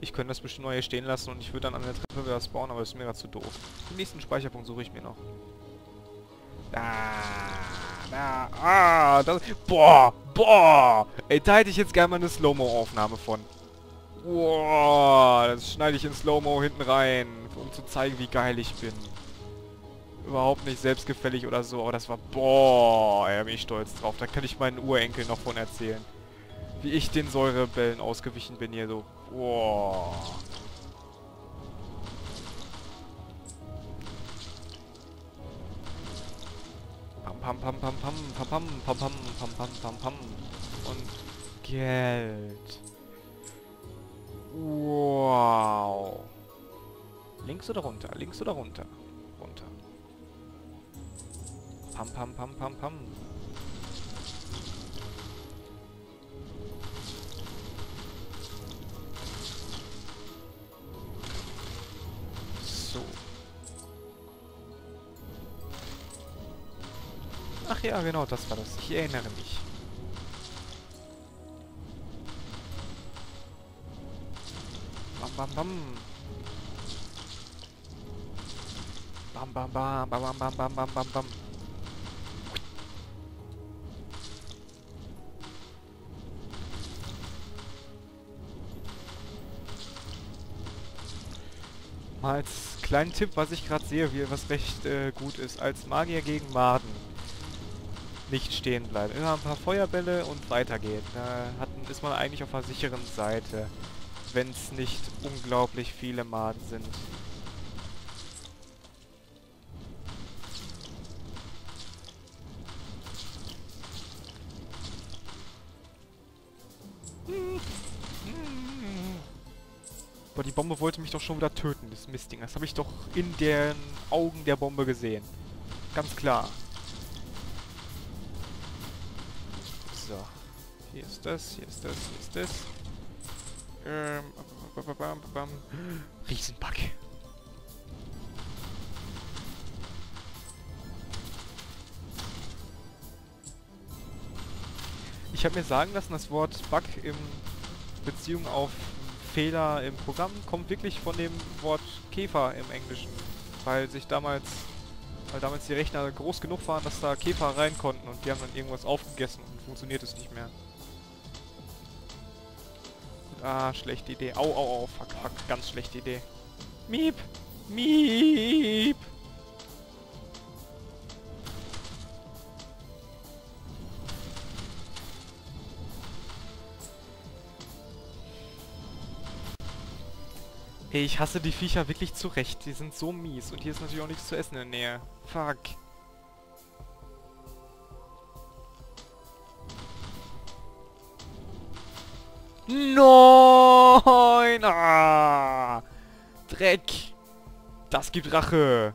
Ich könnte das bestimmt neu hier stehen lassen und ich würde dann an der Treppe wieder spawnen, aber das ist mir gerade zu doof. Den nächsten Speicherpunkt suche ich mir noch. Da, da, ah, das, boah, boah. Ey, da hätte ich jetzt gerne mal eine Slow-Mo-Aufnahme von. Boah, das schneide ich in Slow-Mo hinten rein, um zu zeigen, wie geil ich bin. Überhaupt nicht selbstgefällig oder so, aber das war, boah, ey, bin ich stolz drauf. Da kann ich meinen Urenkel noch von erzählen. Wie ich den Säurebällen ausgewichen bin hier so. Boah. Pam pam pam pam pam pam pam pam pam pam pam pam pam und Geld. Wow. Links oder runter? Links oder runter? Runter. Pam pam pam pam pam. Genau, das war das. Ich erinnere mich. Bam, bam, bam. Bam, bam, bam, bam, bam, bam, bam, bam, bam. Mal als kleinen Tipp, was ich gerade sehe, wie was recht äh, gut ist. Als Magier gegen Maden nicht stehen bleiben. Immer ein paar Feuerbälle und weiter geht. Da hat, ist man eigentlich auf der sicheren Seite, wenn es nicht unglaublich viele Maden sind. Boah, die Bombe wollte mich doch schon wieder töten, das Mistding. Das habe ich doch in den Augen der Bombe gesehen. Ganz klar. So. Hier ist das, hier ist das, hier ist das. Ähm. Riesenbug. Ich habe mir sagen lassen, das Wort Bug in Beziehung auf Fehler im Programm kommt wirklich von dem Wort Käfer im Englischen. Weil sich damals, weil damals die Rechner groß genug waren, dass da Käfer rein konnten und die haben dann irgendwas aufgegessen und funktioniert es nicht mehr. Ah, schlechte Idee. Au, au, au, fuck, fuck, ganz schlechte Idee. Miep! Miep! Ey, ich hasse die Viecher wirklich zu Recht. Die sind so mies. Und hier ist natürlich auch nichts zu essen in der Nähe. Fuck. Nein! Ah! Dreck! Das gibt Rache!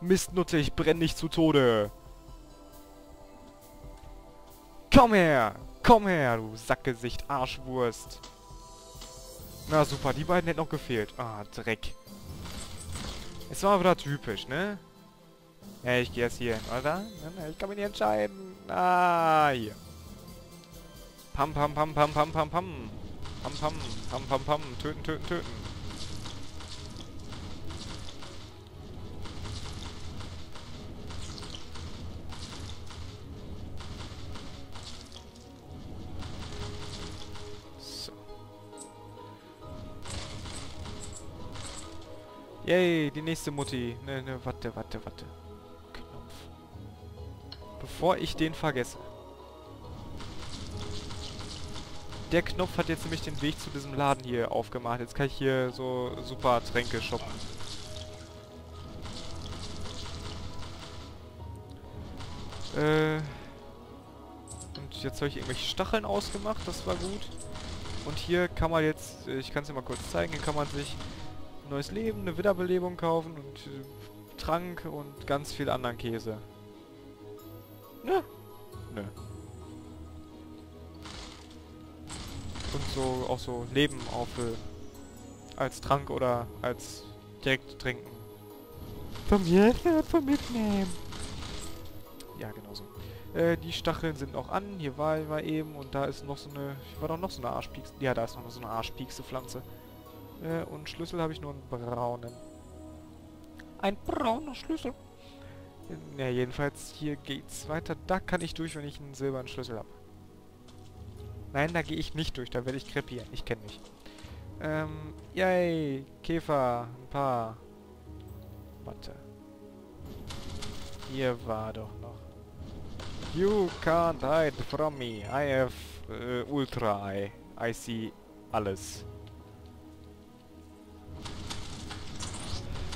Mistnutte, ich brenne nicht zu Tode! Komm her! Komm her, du Sackgesicht, Arschwurst! Na super, die beiden hätten noch gefehlt. Ah, Dreck. Es war wieder typisch, ne? Ja, ich gehe jetzt hier hin, oder? Ich kann mich nicht entscheiden. Ah, hier. Pam, pam, pam, pam, pam, pam, pam. Pam, pam, pam, pam, pam. Töten, töten, töten. So. Yay, die nächste Mutti. Ne, ne, warte, warte, warte. Knopf. Bevor ich den vergesse. Der Knopf hat jetzt nämlich den Weg zu diesem Laden hier aufgemacht. Jetzt kann ich hier so super Tränke shoppen. Äh... Und jetzt habe ich irgendwelche Stacheln ausgemacht. Das war gut. Und hier kann man jetzt... Ich kann es dir mal kurz zeigen. Hier kann man sich ein neues Leben, eine Wiederbelebung kaufen und äh, Trank und ganz viel anderen Käse. Nö. Nö. So auch so Leben auffüllen. Als Trank oder als direkt trinken. Von mir wird von mitnehmen. Ja, genau so. Äh, die Stacheln sind noch an. Hier war ich mal eben und da ist noch so eine... War doch noch so eine Arschpiekse. Ja, da ist noch so eine Arschpiekse-Pflanze. Äh, und Schlüssel habe ich nur einen braunen. Ein brauner Schlüssel. Ja, jedenfalls hier geht's weiter. Da kann ich durch, wenn ich einen silbernen Schlüssel habe. Nein, da gehe ich nicht durch. Da werde ich krepieren. Ich kenne mich. Ähm, yay. Käfer. Ein paar. Warte. Hier war doch noch. You can't hide from me. I have uh, Ultra Eye. I see alles.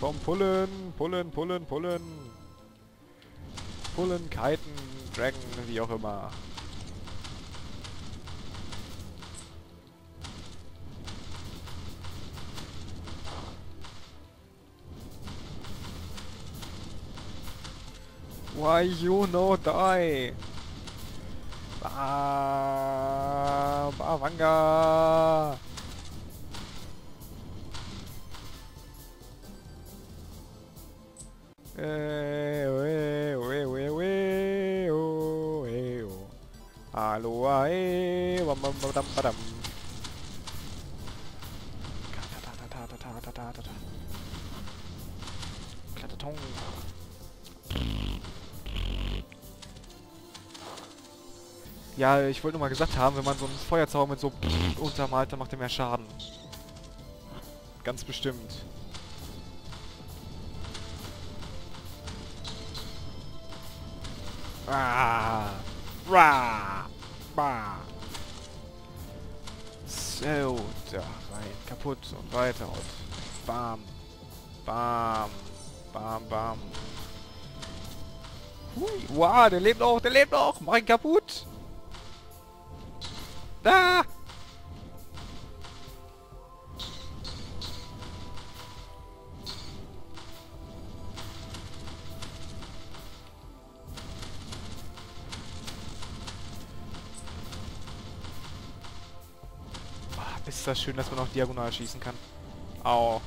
Komm, pullen, pullen, pullen, pullen. Pullen, kiten, dragon, wie auch immer. Why you no die? Ba ba vanga. Alo ai, bam bam bam bam bam. Ta ta ta ta ta ta ta ta ta ta. Klatatong. Ja, ich wollte nur mal gesagt haben, wenn man so einen Feuerzauber mit so untermalt, dann macht er mehr Schaden. Ganz bestimmt. Ah. Rah. Bah. So, da rein. Kaputt und weiter und bam. Bam. Bam, bam. Hui. Wow, der lebt noch, der lebt noch. Mach ihn kaputt. Da! Ah, ist das schön, dass man auch diagonal schießen kann. Au.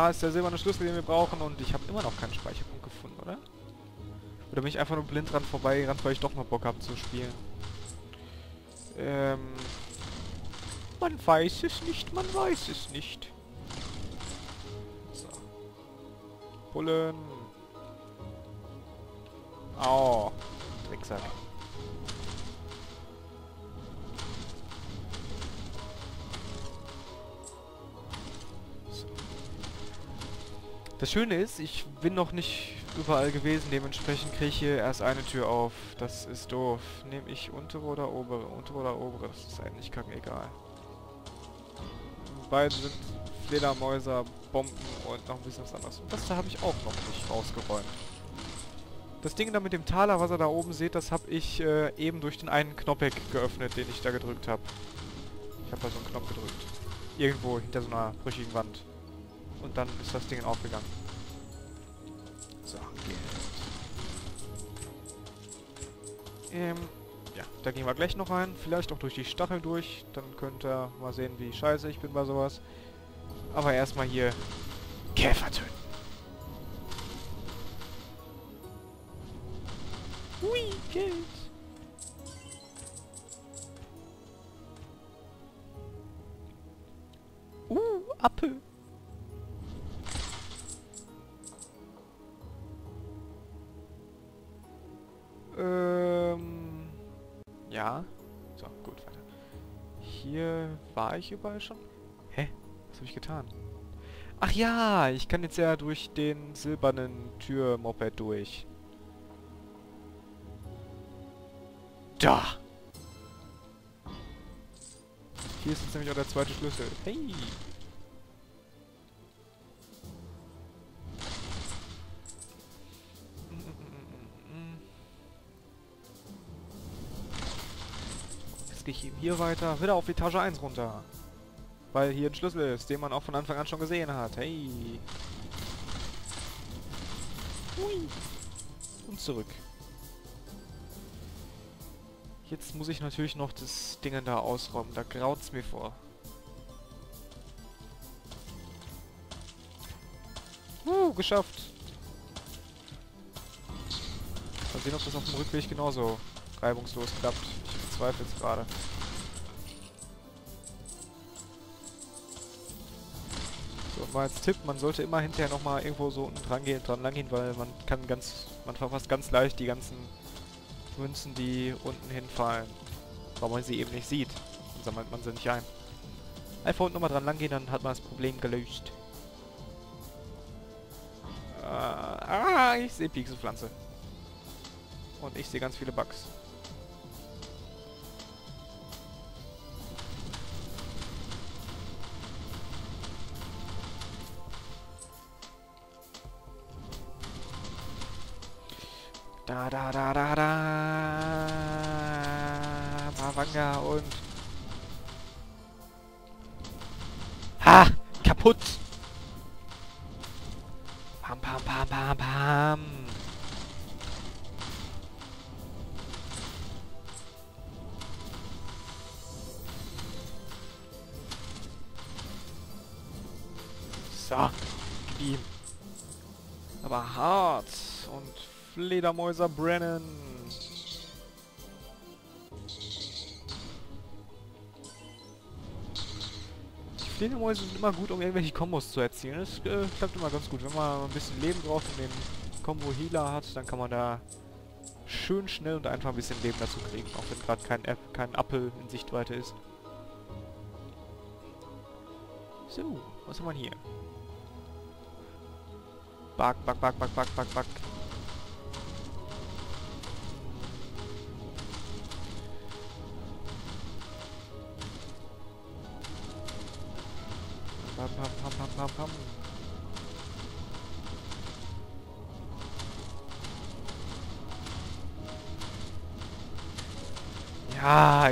Da ist der silberne Schlüssel, den wir brauchen und ich habe immer noch keinen Speicherpunkt gefunden, oder? Oder bin ich einfach nur blind dran vorbeigerannt, weil ich doch mal Bock habe zu spielen? Ähm... Man weiß es nicht, man weiß es nicht. So. Bullen. Au. Drecksack. Das Schöne ist, ich bin noch nicht überall gewesen, dementsprechend kriege ich hier erst eine Tür auf. Das ist doof. Nehme ich untere oder obere? Untere oder obere? Das ist eigentlich kacke egal. Beide sind Fledermäuser, Bomben und noch ein bisschen was anderes. Und das da habe ich auch noch nicht rausgeräumt. Das Ding da mit dem Taler, was ihr da oben seht, das habe ich äh, eben durch den einen Knoppeck geöffnet, den ich da gedrückt habe. Ich habe da so einen Knopf gedrückt. Irgendwo hinter so einer brüchigen Wand. Und dann ist das Ding aufgegangen. So, Geld. Ähm, ja, da gehen wir gleich noch rein. Vielleicht auch durch die Stachel durch. Dann könnt ihr mal sehen, wie scheiße ich bin bei sowas. Aber erstmal hier Käfer töten. Hui, Geld. Ich überall schon. Hä? Was habe ich getan? Ach ja, ich kann jetzt ja durch den silbernen Türmoped durch. Da! Hier ist jetzt nämlich auch der zweite Schlüssel. Hey! Jetzt gehe ich hier weiter. Wieder auf Etage 1 runter. Weil hier ein Schlüssel ist, den man auch von Anfang an schon gesehen hat. Hey! Hui! und zurück. Jetzt muss ich natürlich noch das Ding da ausräumen. Da graut's mir vor. Uh, geschafft. Mal sehen, ob das auf dem Rückweg genauso reibungslos klappt. Ich bezweifle es gerade. Mal als Tipp, man sollte immer hinterher nochmal irgendwo so unten dran gehen, dran lang gehen, weil man kann ganz, man verpasst ganz leicht die ganzen Münzen, die unten hinfallen. Weil man sie eben nicht sieht. Dann sammelt man sie nicht ein. Einfach unten nochmal dran lang gehen, dann hat man das Problem gelöst. Äh, ah, ich sehe Pixelpflanze. Und ich sehe ganz viele Bugs. Da, da, da, da, da. Mavanga und... Ha! Kaputt! Pam, pam, pam, pam, pam. So. Ihm. Aber hart. Fledermäuser brennen. Die Fledermäuse sind immer gut, um irgendwelche Kombos zu erzielen. Das äh, klappt immer ganz gut. Wenn man ein bisschen Leben braucht und den Combo-Healer hat, dann kann man da schön schnell und einfach ein bisschen Leben dazu kriegen. Auch wenn gerade kein, App, kein Appel in Sichtweite ist. So, was haben wir hier? Back, back, back, back, back, back, back.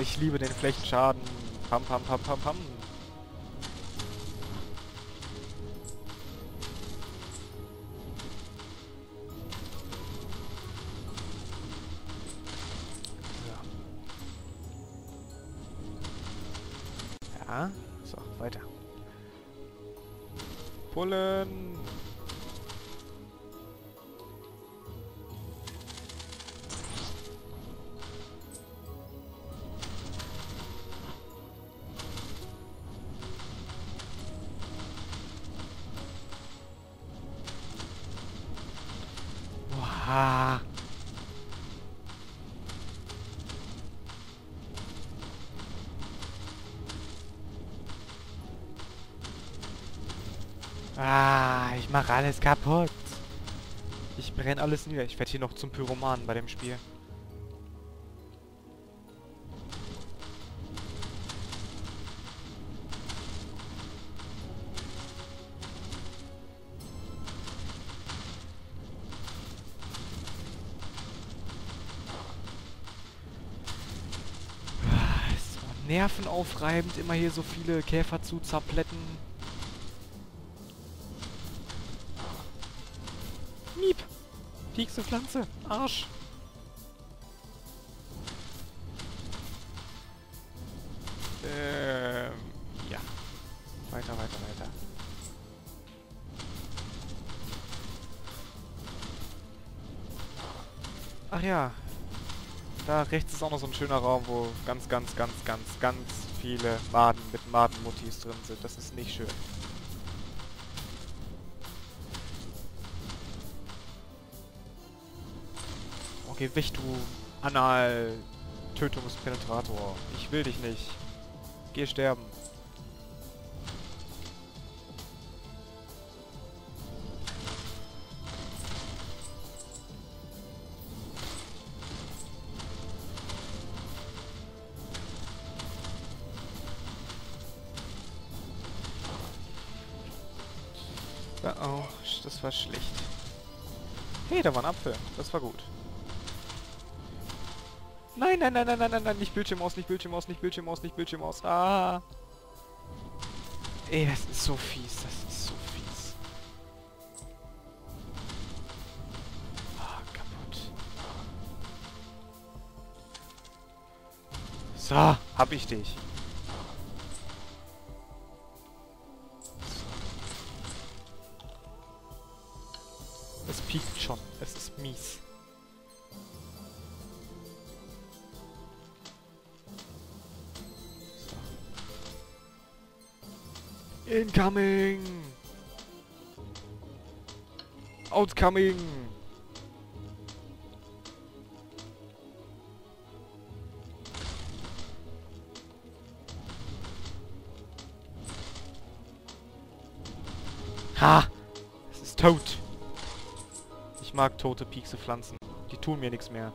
Ich liebe den Flächenschaden. Pam, pam, pam, pam, pam. Ja, so, weiter. Pullen. Boah. Ah, ich mache alles kaputt. Ich brenne alles nieder. Ich werde hier noch zum Pyromanen bei dem Spiel. Nervenaufreibend, immer hier so viele Käfer zu zerplätten. Miep! Piekse Pflanze! Arsch! Da rechts ist auch noch so ein schöner Raum, wo ganz, ganz, ganz, ganz, ganz viele Maden mit Madenmutis drin sind. Das ist nicht schön. geh weg, du Anal-Tötungspenetrator. Ich will dich nicht. Geh sterben. war schlecht. Hey, da war ein Apfel. Das war gut. Nein, nein, nein, nein, nein, nein, nein, nicht Bildschirm aus, nicht Bildschirm aus, nicht Bildschirm aus, nicht Bildschirm aus. Ah. Ey, das ist so fies, das ist so fies. Ah, kaputt. So, hab ich dich. Es ist mies. So. Incoming! Outcoming! Ha! Es ist tot. Mag tote Piekse Pflanzen. Die tun mir nichts mehr.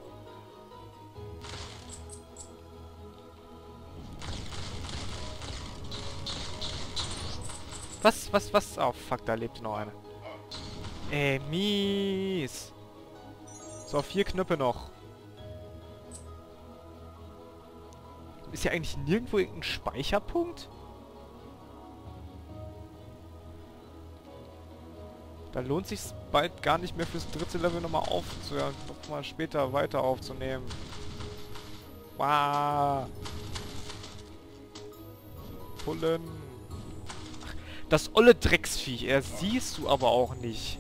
Was, was, was? Oh, fuck, da lebt noch eine. Ey, mies. So, vier Knöpfe noch. Ist hier eigentlich nirgendwo irgendein Speicherpunkt? Dann lohnt sich bald gar nicht mehr fürs dritte Level nochmal aufzuhören, nochmal später weiter aufzunehmen. Wow. Pullen. Ach, das olle Drecksviech, er siehst du aber auch nicht.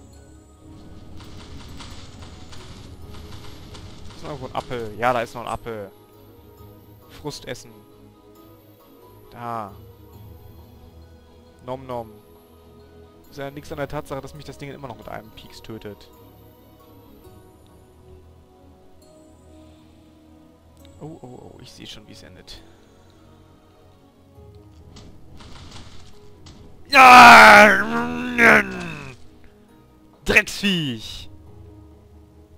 Ist noch irgendwo ein Appel? Ja, da ist noch ein Appel. Frustessen. Da. Nom nom ist ja nichts an der Tatsache, dass mich das Ding immer noch mit einem Peaks tötet. Oh, oh, oh, ich sehe schon, wie es endet. Ja! Drecksviech!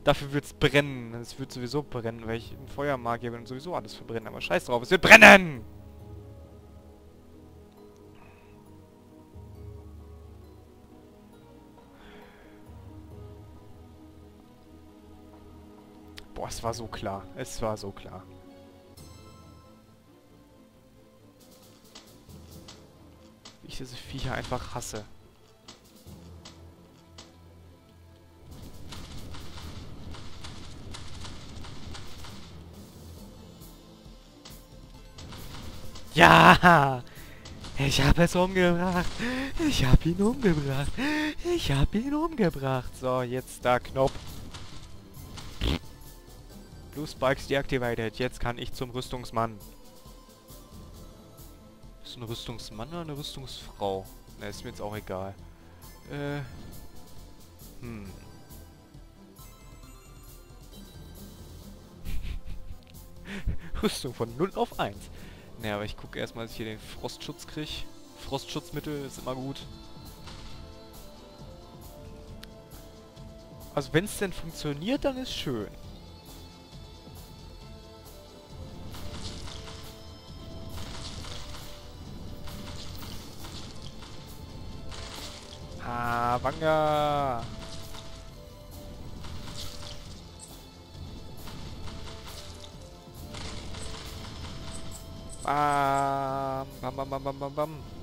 Dafür wird's brennen. Es wird sowieso brennen, weil ich ein Feuermagier bin und sowieso alles verbrennen. Aber scheiß drauf, es wird brennen! Es war so klar. Es war so klar. Ich diese Viecher einfach hasse. Ja! Ich habe es umgebracht. Ich habe ihn umgebracht. Ich habe ihn umgebracht. So, jetzt da Knopf. Blue Spikes deactivated. Jetzt kann ich zum Rüstungsmann. Ist ein Rüstungsmann oder eine Rüstungsfrau? Ne, ist mir jetzt auch egal. Äh. Hm. Rüstung von 0 auf 1. Ne, aber ich gucke erstmal, dass ich hier den Frostschutz kriege. Frostschutzmittel ist immer gut. Also wenn es denn funktioniert, dann ist schön. Ah, Wanga! Bam, bam, bam, bam, bam, bam.